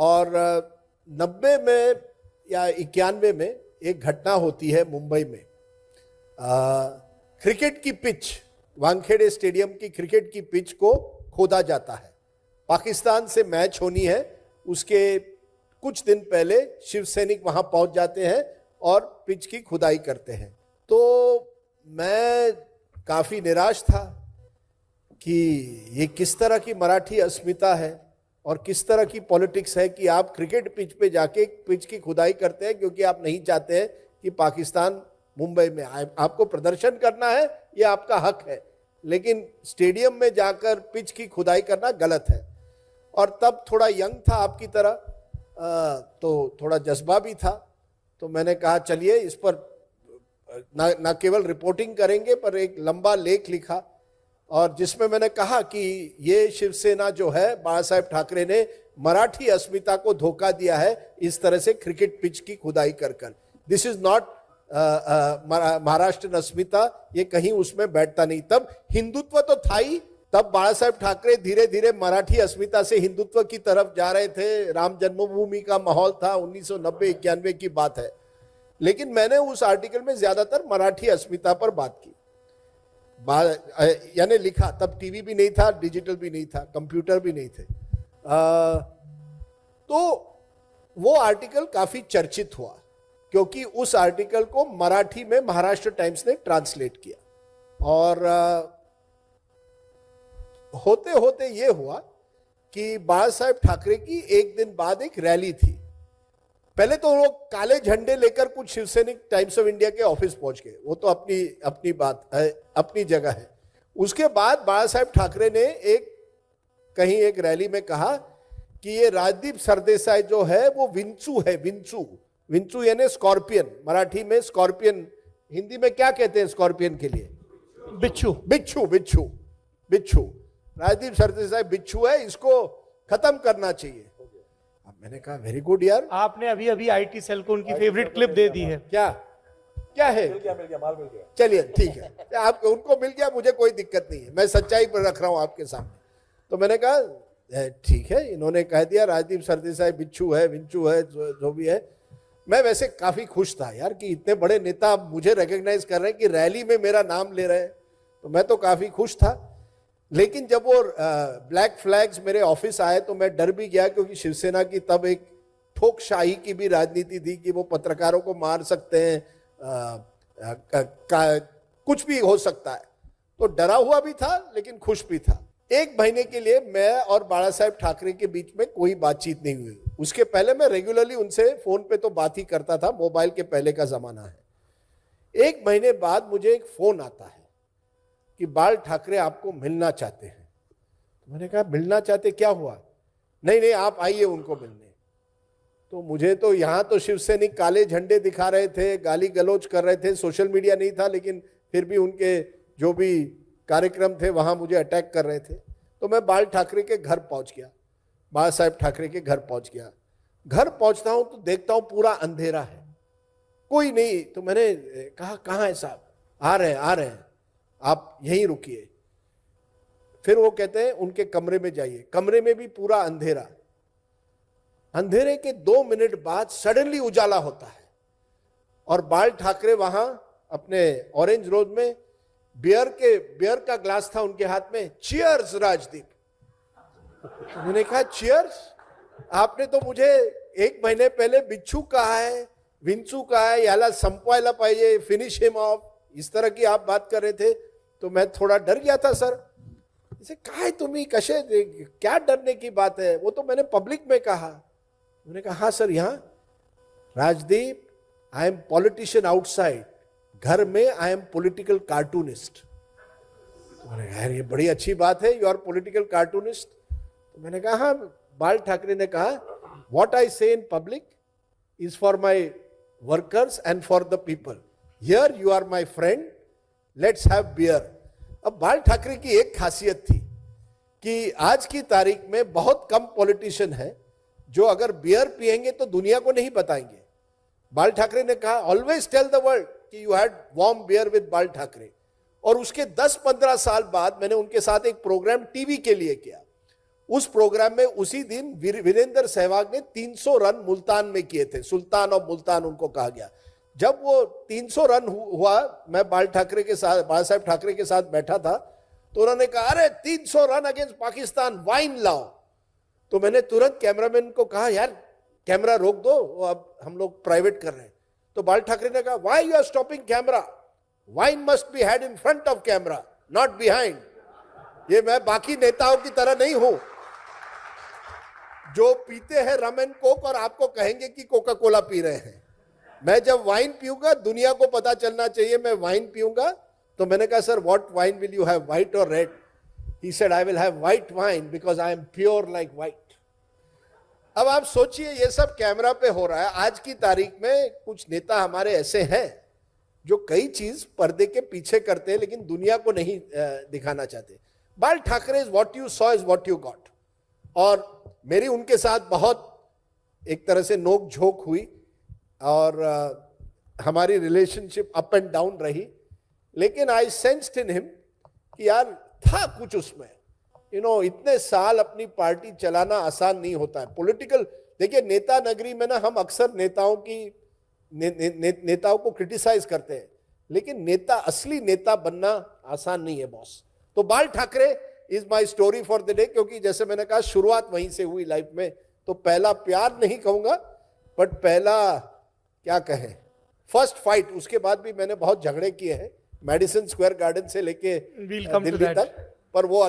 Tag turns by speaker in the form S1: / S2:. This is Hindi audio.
S1: और नब्बे में या इक्यानवे में एक घटना होती है मुंबई में। आ, क्रिकेट की पिच वानखेड़े स्टेडियम की क्रिकेट की पिच को खोदा जाता है। पाकिस्तान से मैच होनी है उसके कुछ दिन पहले शिव सैनिक वहाँ पहुँच जाते हैं और पिच की खुदाई करते हैं। तो मैं काफ़ी निराश था कि ये किस तरह की मराठी अस्मिता है। और किस तरह की पॉलिटिक्स है कि आप क्रिकेट पिच पे जाके पिच की खुदाई करते हैं क्योंकि आप नहीं चाहते हैं कि पाकिस्तान मुंबई में आए। आपको प्रदर्शन करना है, ये आपका हक है। लेकिन स्टेडियम में जाकर पिच की खुदाई करना गलत है। और तब थोड़ा यंग था आपकी तरह तो थोड़ा जज्बा भी था। तो मैंने कहा, चलिए, इस पर ना ना केवल रिपोर्टिंग करेंगे, पर एक लंबा लेख लिखा। और जिसमें मैंने कहा कि ये शिवसेना जो है बाला साहेब ठाकरे ने मराठी अस्मिता को धोखा दिया है इस तरह से क्रिकेट पिच की खुदाई कर कर। दिस इज़ नॉट महाराष्ट्र अस्मिता, ये कहीं उसमें बैठता नहीं। तब हिंदुत्व तो था ही। तब बाला साहेब ठाकरे धीरे धीरे मराठी अस्मिता से हिंदुत्व की तरफ़ जा रहे थे। राम जन्मभूमि का माहौल था, उन्नीस सौ की बात है। लेकिन मैंने उस आर्टिकल में ज़्यादातर मराठी अस्मिता पर बात की। यानी लिखा तब टीवी भी नहीं था डिजिटल भी नहीं था कंप्यूटर भी नहीं थे। आ, तो वो आर्टिकल काफ़ी चर्चित हुआ क्योंकि उस आर्टिकल को मराठी में महाराष्ट्र टाइम्स ने ट्रांसलेट किया। और आ, होते होते ये हुआ कि बाला साहेब ठाकरे की एक दिन बाद एक रैली थी। पहले तो लोग काले झंडे लेकर कुछ शिवसैनिक टाइम्स ऑफ़ इंडिया के ऑफ़िस पहुँच गए। वो तो अपनी अपनी बात है अपनी जगह है। उसके बाद बाला साहेब ठाकरे ने एक कहीं एक रैली में कहा कि ये राजदीप सरदेसाई जो है वो विंचू है विंचू। विंचू यानी स्कॉर्पियन। मराठी में स्कॉर्पियन हिंदी में क्या कहते हैं स्कॉर्पियन के लिए? बिच्छू। बिच्छू बिच्छू बिच्छू। राजदीप सरदेसाई बिच्छू है इसको खत्म करना चाहिए। मैंने कहा वेरी गुड यार.
S2: आपने अभी अभी आईटी सेल को उनकी फेवरेट क्लिप दे दी है।
S1: क्या? क्या है? मिल गया मिल गया माल मिल गया। चलिए ठीक है। आप उनको मिल गया मुझे कोई दिक्कत नहीं है। मैं सच्चाई पर रख रहा हूँ आपके सामने। तो मैंने कहा ठीक है। इन्होंने कह दिया राजदीप सरदेसाई बिच्छू है विंचू है जो, जो भी है। मैं वैसे काफ़ी खुश था यार कि इतने बड़े नेता मुझे रिकग्नाइज कर रहे हैं कि रैली में मेरा नाम ले रहे हैं। तो मैं तो काफ़ी खुश था। लेकिन जब वो ब्लैक फ्लैग्स मेरे ऑफ़िस आए तो मैं डर भी गया क्योंकि शिवसेना की तब एक ठोक शाही की भी राजनीति थी कि वो पत्रकारों को मार सकते हैं आ, कुछ भी हो सकता है। तो डरा हुआ भी था लेकिन खुश भी था। एक महीने के लिए मैं और बाला साहेब ठाकरे के बीच में कोई बातचीत नहीं हुई। उसके पहले मैं रेगुलरली उनसे फ़ोन पे तो बात ही करता था मोबाइल के पहले का जमाना है। एक महीने बाद मुझे एक फ़ोन आता है। कि बाल ठाकरे आपको मिलना चाहते हैं। तो मैंने कहा, मिलना चाहते क्या हुआ? नहीं नहीं, आप आइए उनको मिलने। तो मुझे तो यहाँ तो शिव सैनिक काले झंडे दिखा रहे थे, गाली गलोच कर रहे थे, सोशल मीडिया नहीं था, लेकिन फिर भी उनके जो भी कार्यक्रम थे, वहाँ मुझे अटैक कर रहे थे। तो मैं बाल ठाकरे के घर पहुँच गया। बाला साहेब ठाकरे के घर पहुँच गया। घर पहुँचता हूँ तो देखता हूँ पूरा अंधेरा है। कोई नहीं तो मैंने कहा, कहाँ है साहब? आ रहे हैं, आ रहे हैं। आप यहीं रुकिए। फिर वो कहते हैं, उनके कमरे में जाइए। कमरे में भी पूरा अंधेरा। अंधेरे के दो मिनट बाद सडनली उजाला होता है। और बाल ठाकरे वहाँ अपने ऑरेंज रोज में, बियर के, बियर का ग्लास था उनके हाथ में चियर्स राजदीप। उन्होंने कहा चियर्स आपने तो मुझे एक महीने पहले बिच्छू कहा है, विंचू कहा है, याला संपवायला पाइए फिनिश हिम ऑफ़ इस तरह की आप बात कर रहे थे। तो मैं थोड़ा डर गया था, सर। इसे कहा तुम्हें? कशे क्या डरने की बात है? वो तो मैंने पब्लिक में कहा। मैंने कहा हाँ सर, यहाँ। Rajdeep I am politician outside घर में आई एम पॉलिटिकल कार्टूनिस्ट यार, ये बड़ी अच्छी बात है यू आर पॉलिटिकल कार्टूनिस्ट तो मैंने कहा हाँ बाल ठाकरे ने कहा what I say in public is for my workers and for the people here you are my friend let's have beer अब बाल ठाकरे की एक खासियत थी कि आज की तारीख में बहुत कम पॉलिटिशियन है जो अगर बियर पिएँगे तो दुनिया को नहीं बताएँगे। बाल ठाकरे ने कहा ऑलवेज टेल द वर्ल्ड कि you had warm beer with Bal Thackeray. और उसके 10-15 साल बाद मैंने उनके साथ एक प्रोग्राम टीवी के लिए किया। उस प्रोग्राम में उसी दिन वीरेंद्र सहवाग ने 300 रन मुल्तान में किए थे। सुल्तान ऑफ़ मुल्तान उनको कहा गया। जब वो 300 रन हुआ, मैं बाल ठाकरे के साथ, बाला साहब ठाकरे के साथ बैठा था तो उन्होंने कहा, अरे 300 रन अगेंस्ट पाकिस्तान वाइन लाओ। तो मैंने तुरंत कैमरामैन को कहा, यार, कैमरा रोक दो, वो अब हम लोग प्राइवेट कर रहे हैं। तो बाल ठाकरे ने कहा why you are stopping camera wine must be had in front of camera not behind ये मैं बाकी नेताओं की तरह नहीं हूँ। जो पीते हैं रम एंड कोक और आपको कहेंगे कि कोका कोला पी रहे हैं। मैं जब वाइन पीऊँगा, दुनिया को पता चलना चाहिए, मैं वाइन पीऊँगा तो मैंने कहा, sir what wine will you have white और red he said I will have white wine because I am pure like white अब आप सोचिए, ये सब कैमरा पे हो रहा है। आज की तारीख में कुछ नेता हमारे ऐसे हैं जो कई चीज़ पर्दे के पीछे करते हैं, लेकिन दुनिया को नहीं दिखाना चाहते। Bal Thackeray is what you saw is what you got और मेरी उनके साथ बहुत एक तरह से नोक झोंक हुई। और हमारी रिलेशनशिप अप एंड डाउन रही लेकिन आई सेंस्ड इन हिम कि यार था कुछ उसमें। यू नो इतने साल अपनी पार्टी चलाना आसान नहीं होता है। पॉलिटिकल देखिए नेता नगरी में ना हम अक्सर नेताओं की ने, ने, ने, नेताओं को क्रिटिसाइज करते हैं लेकिन नेता असली नेता बनना आसान नहीं है बॉस तो Bal Thackeray is my story for the day क्योंकि जैसे मैंने कहा शुरुआत वहीं से हुई लाइफ में तो पहला प्यार नहीं कहूँगा बट पहला क्या कहें? फ़र्स्ट फाइट उसके बाद भी मैंने बहुत झगड़े किए हैं। मेडिसिन स्क्वायर गार्डन से लेके
S2: come
S1: दिल्ली तक पर वो